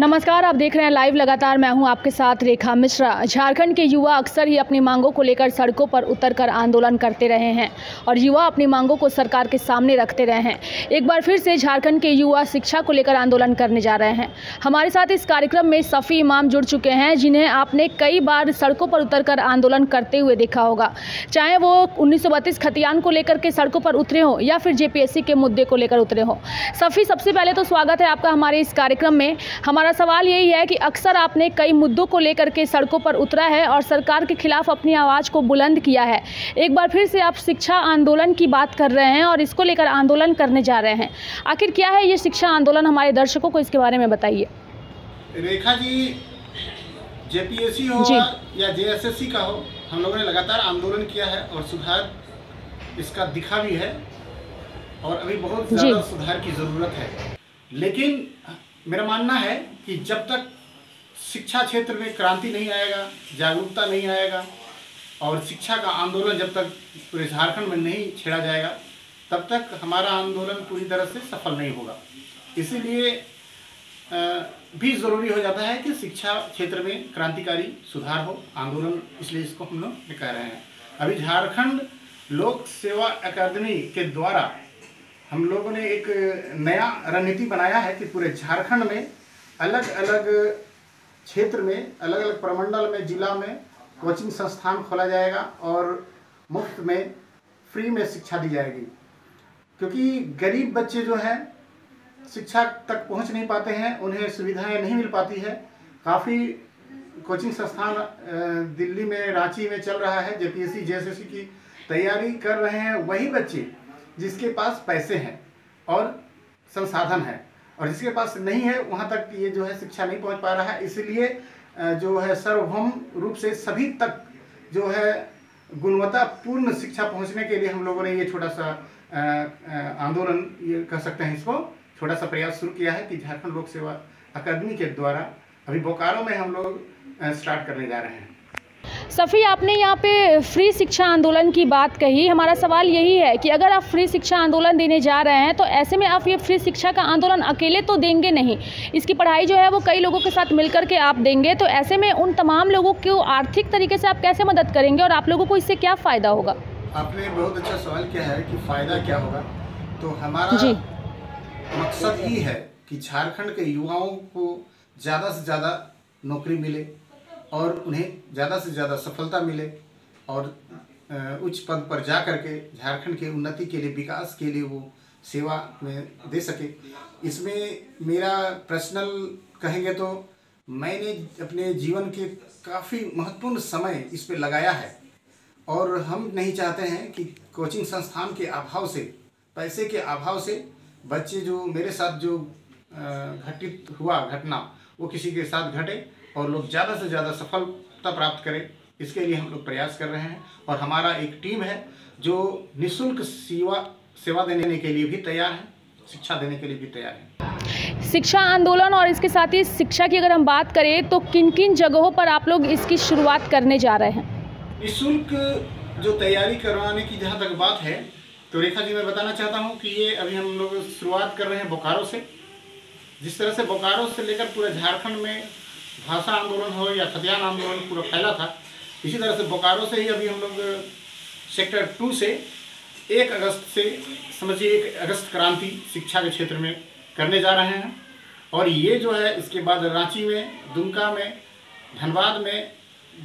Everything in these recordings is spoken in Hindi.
नमस्कार, आप देख रहे हैं लाइव लगातार। मैं हूँ आपके साथ रेखा मिश्रा। झारखंड के युवा अक्सर ही अपनी मांगों को लेकर सड़कों पर उतरकर आंदोलन करते रहे हैं और युवा अपनी मांगों को सरकार के सामने रखते रहे हैं। एक बार फिर से झारखंड के युवा शिक्षा को लेकर आंदोलन करने जा रहे हैं। हमारे साथ इस कार्यक्रम में सफ़ी इमाम जुड़ चुके हैं, जिन्हें आपने कई बार सड़कों पर उतर आंदोलन करते हुए देखा होगा। चाहे वो उन्नीस सौ बत्तीस खतियान को लेकर के सड़कों पर उतरे हों या फिर जेपीएससी के मुद्दे को लेकर उतरे हों। सफ़ी, सबसे पहले तो स्वागत है आपका हमारे इस कार्यक्रम में। हमारा हमारा सवाल यही है कि अक्सर आपने कई मुद्दों को लेकर के सड़कों पर उतरा है और सरकार के खिलाफ अपनी आवाज़ को बुलंद किया है। एक बार फिर से आप शिक्षा आंदोलन की बात कर रहे हैं और इसको लेकर आंदोलन करने जा रहे हैं। आखिर क्या है ये शिक्षा आंदोलन हमारे दर्शकों को इसके बारे में बताइए। रेखा जी जेपीएससी हो या जेएसएससी का हो हम लोगों ने लगातार आंदोलन किया है और सुधार इसका दिखा भी है और अभी बहुत ज़्यादा सुधार की ज़रूरत है। लेकिन मेरा मानना है कि जब तक शिक्षा क्षेत्र में क्रांति नहीं आएगा, जागरूकता नहीं आएगा, और शिक्षा का आंदोलन जब तक पूरे झारखंड में नहीं छेड़ा जाएगा, तब तक हमारा आंदोलन पूरी तरह से सफल नहीं होगा। इसीलिए भी ज़रूरी हो जाता है कि शिक्षा क्षेत्र में क्रांतिकारी सुधार हो, आंदोलन, इसलिए इसको हम लोग कह रहे हैं। अभी झारखंड लोक सेवा अकादमी के द्वारा हम लोगों ने एक नया रणनीति बनाया है कि पूरे झारखंड में अलग अलग क्षेत्र में, अलग अलग प्रमंडल में, जिला में कोचिंग संस्थान खोला जाएगा और मुफ़्त में फ्री में शिक्षा दी जाएगी। क्योंकि गरीब बच्चे जो हैं, शिक्षा तक पहुँच नहीं पाते हैं, उन्हें सुविधाएँ नहीं मिल पाती है। काफ़ी कोचिंग संस्थान दिल्ली में, रांची में चल रहा है, जेपीएससी, जेएसएससी की तैयारी कर रहे हैं। वही बच्चे जिसके पास पैसे हैं और संसाधन है और जिसके पास नहीं है, वहाँ तक ये जो है शिक्षा नहीं पहुँच पा रहा है। इसलिए जो है सर्वभौम रूप से सभी तक जो है गुणवत्तापूर्ण शिक्षा पहुँचने के लिए हम लोगों ने ये छोटा सा आंदोलन ये कह सकते हैं इसको। छोटा सा प्रयास शुरू किया है कि झारखंड लोक सेवा अकादमी के द्वारा अभी बोकारो में हम लोग स्टार्ट करने जा रहे हैं। सफ़ी आपने यहाँ पे फ्री शिक्षा आंदोलन की बात कही। हमारा सवाल यही है कि अगर आप फ्री शिक्षा आंदोलन देने जा रहे हैं तो ऐसे में आप ये फ्री शिक्षा का आंदोलन अकेले तो देंगे नहीं। इसकी पढ़ाई जो है वो कई लोगों के साथ मिलकर के आप देंगे। तो ऐसे में उन तमाम लोगों को आर्थिक तरीके से आप कैसे मदद करेंगे और आप लोगों को इससे क्या फ़ायदा होगा? आपने बहुत अच्छा सवाल किया है कि फ़ायदा क्या होगा। तो हमारा जी। मकसद ही है कि झारखंड के युवाओं को ज़्यादा से ज़्यादा नौकरी मिले। और उन्हें ज़्यादा से ज़्यादा सफलता मिले और उच्च पद पर जा कर के झारखंड के उन्नति के लिए, विकास के लिए वो सेवा में दे सके। इसमें मेरा पर्सनल कहेंगे तो मैंने अपने जीवन के काफ़ी महत्वपूर्ण समय इस पर लगाया है और हम नहीं चाहते हैं कि कोचिंग संस्थान के अभाव से, पैसे के अभाव से बच्चे जो मेरे साथ जो घटित हुआ घटना, वो किसी के साथ घटे। और लोग ज़्यादा से ज़्यादा सफलता प्राप्त करें इसके लिए हम लोग प्रयास कर रहे हैं। और हमारा एक टीम है जो निःशुल्क सेवा सेवा देने के लिए भी तैयार है शिक्षा देने के लिए भी तैयार है। शिक्षा आंदोलन और इसके साथ ही शिक्षा की अगर हम बात करें तो किन किन जगहों पर आप लोग इसकी शुरुआत करने जा रहे हैं? निःशुल्क जो तैयारी करवाने की जहाँ तक बात है तो रेखा जी मैं बताना चाहता हूँ कि ये अभी हम लोग शुरुआत कर रहे हैं बोकारो से। जिस तरह से बोकारो से लेकर पूरे झारखंड में भाषा आंदोलन हो या खतियान आंदोलन पूरा फैला था। इसी तरह से बोकारो से ही अभी हम लोग, सेक्टर टू से एक अगस्त से, समझिए एक अगस्त क्रांति शिक्षा के क्षेत्र में करने जा रहे हैं। और ये जो है, इसके बाद रांची में, दुमका में, धनबाद में,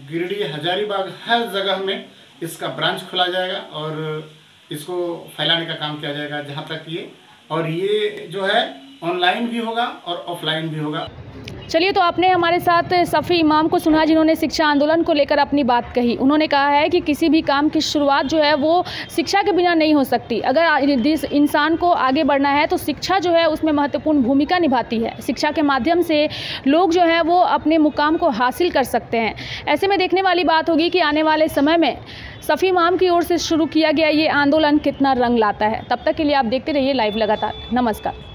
गिरडीह हजारीबाग, हर जगह में इसका ब्रांच खोला जाएगा और इसको फैलाने का काम किया जाएगा जहाँ तक ये। और ये जो है ऑनलाइन भी होगा और ऑफलाइन भी होगा। चलिए तो आपने हमारे साथ सफ़ी इमाम को सुना, जिन्होंने शिक्षा आंदोलन को लेकर अपनी बात कही। उन्होंने कहा है कि किसी भी काम की शुरुआत जो है, वो शिक्षा के बिना नहीं हो सकती। अगर इंसान को आगे बढ़ना है तो शिक्षा जो है, उसमें महत्वपूर्ण भूमिका निभाती है। शिक्षा के माध्यम से लोग जो है, वो अपने मुकाम को हासिल कर सकते हैं। ऐसे में देखने वाली बात होगी कि आने वाले समय में सफ़ी इमाम की ओर से शुरू किया गया ये आंदोलन कितना रंग लाता है। तब तक के लिए आप देखते रहिए लाइव लगातार। नमस्कार।